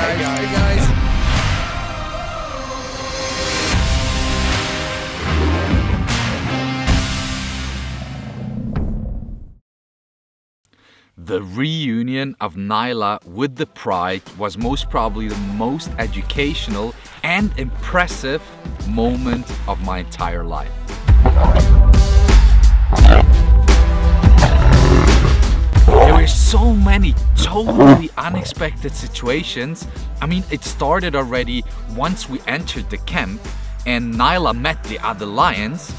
guys. Hey guys. The reunion of Nayla with the Pride was most probably the most educational and impressive moment of my entire life. Many totally unexpected situations. I mean, it started already once we entered the camp and Nayla met the other lions.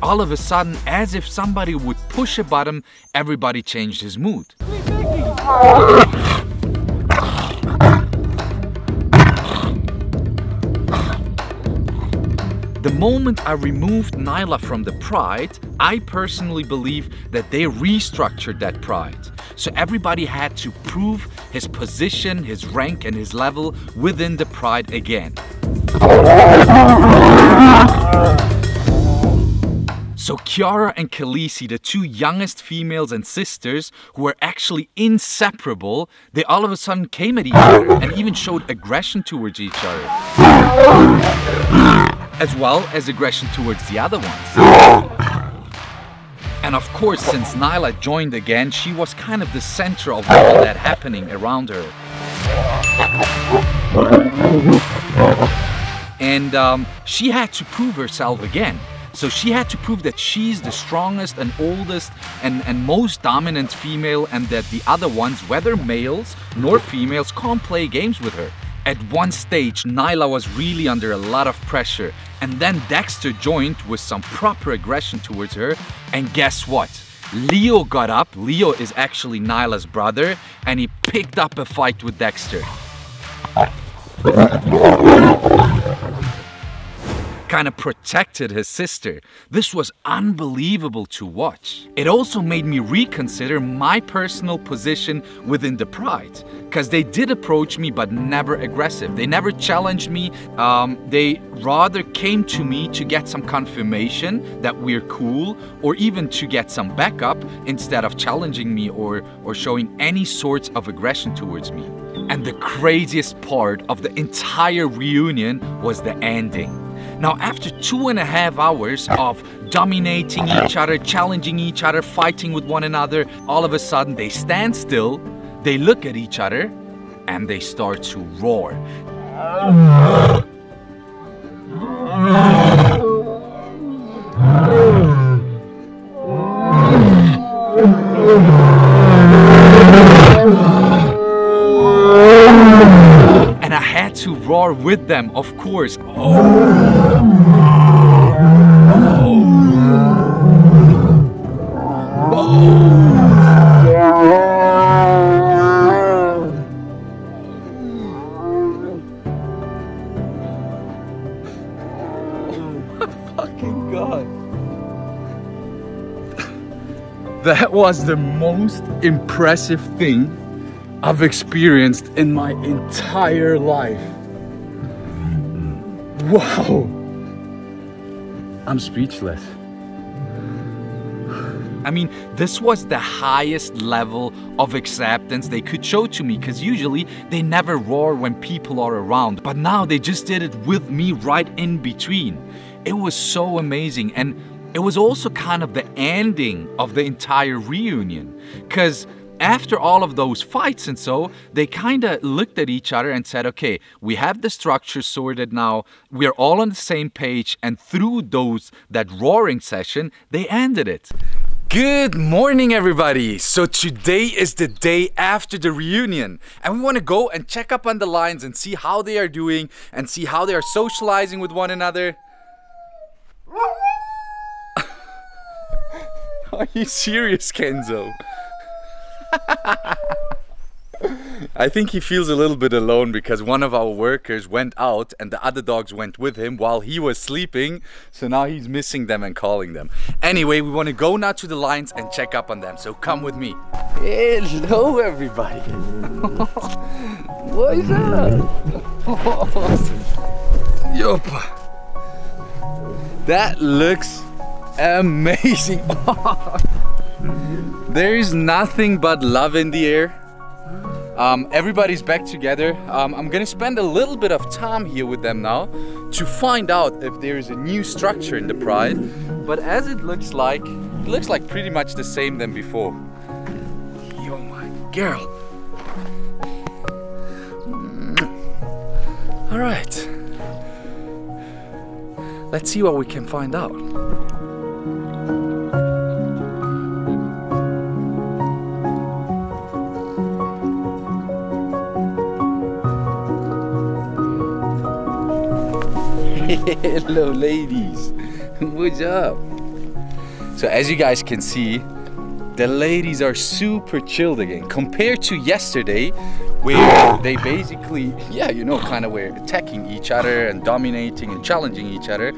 All of a sudden, as if somebody would push a button, everybody changed his mood. The moment I removed Nayla from the pride, I personally believe that they restructured that pride. So everybody had to prove his position, his rank, and his level within the pride again. So Kiara and Khaleesi, the two youngest females and sisters who were actually inseparable, they all of a sudden came at each other and even showed aggression towards each other. As well as aggression towards the other ones. And of course, since Nayla joined again, she was kind of the center of all that happening around her. And um, she had to prove herself again. So she had to prove that she's the strongest and oldest and, and most dominant female and that the other ones, whether males nor females, can't play games with her. At one stage, Nayla was really under a lot of pressure and then Dexter joined with some proper aggression towards her and guess what? Leo got up, Leo is actually Nayla's brother, and he picked up a fight with Dexter kind of protected his sister. This was unbelievable to watch. It also made me reconsider my personal position within the Pride, because they did approach me but never aggressive. They never challenged me. Um, they rather came to me to get some confirmation that we're cool or even to get some backup instead of challenging me or, or showing any sorts of aggression towards me. And the craziest part of the entire reunion was the ending. Now, after two and a half hours of dominating each other, challenging each other, fighting with one another, all of a sudden they stand still, they look at each other, and they start to roar. Roar with them, of course. fucking god. That was the most impressive thing I've experienced in my entire life. Wow. I'm speechless. I mean, this was the highest level of acceptance they could show to me because usually they never roar when people are around. But now they just did it with me right in between. It was so amazing. And it was also kind of the ending of the entire reunion because after all of those fights and so, they kind of looked at each other and said, okay, we have the structure sorted now. We're all on the same page. And through those, that roaring session, they ended it. Good morning, everybody. So today is the day after the reunion, and we want to go and check up on the lines and see how they are doing and see how they are socializing with one another. are you serious, Kenzo? I think he feels a little bit alone because one of our workers went out and the other dogs went with him while he was sleeping. So now he's missing them and calling them. Anyway, we want to go now to the lions and check up on them. So come with me. Hello, everybody. what is that? Yup. That looks amazing. There is nothing but love in the air. Um, everybody's back together. Um, I'm gonna spend a little bit of time here with them now to find out if there is a new structure in the Pride But as it looks like, it looks like pretty much the same than before. You're my girl. All right. Let's see what we can find out. Hello ladies, what's up? So as you guys can see, the ladies are super chilled again compared to yesterday where they basically, yeah, you know, kind of were attacking each other and dominating and challenging each other.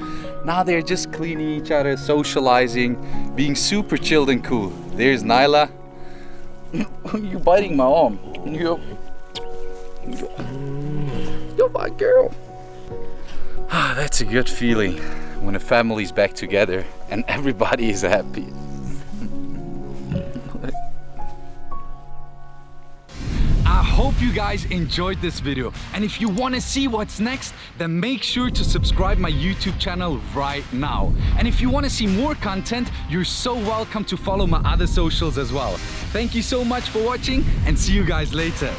Now they're just cleaning each other, socializing, being super chilled and cool. There's Nayla. You're biting my arm. You're, you're my girl. Ah, that's a good feeling when a family's back together and everybody is happy. I hope you guys enjoyed this video and if you want to see what's next then make sure to subscribe my YouTube channel right now and if you want to see more content you're so welcome to follow my other socials as well. Thank you so much for watching and see you guys later.